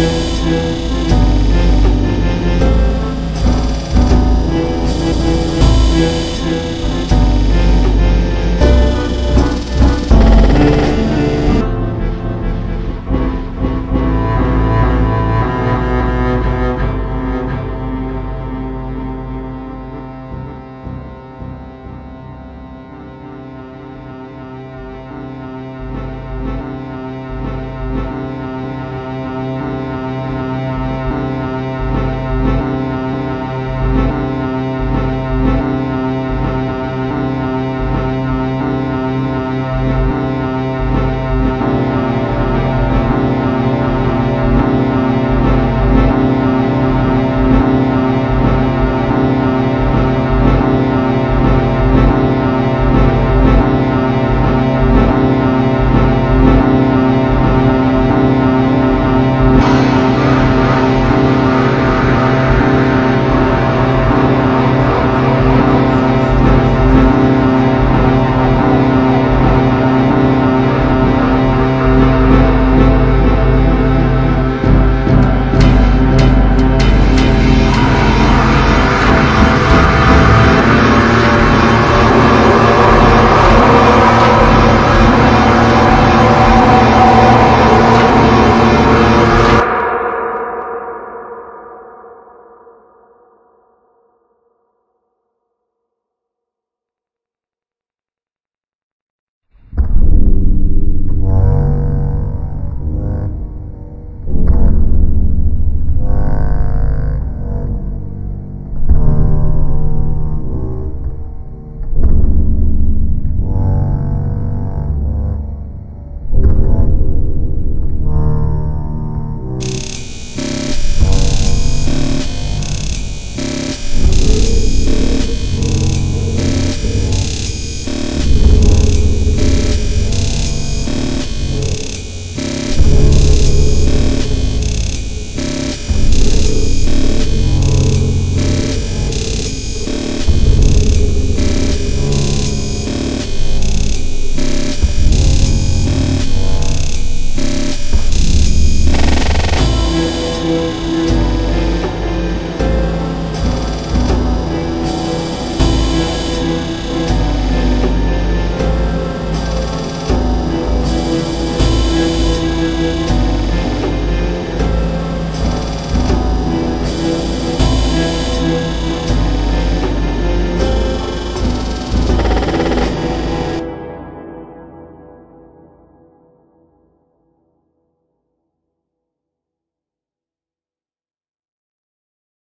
Música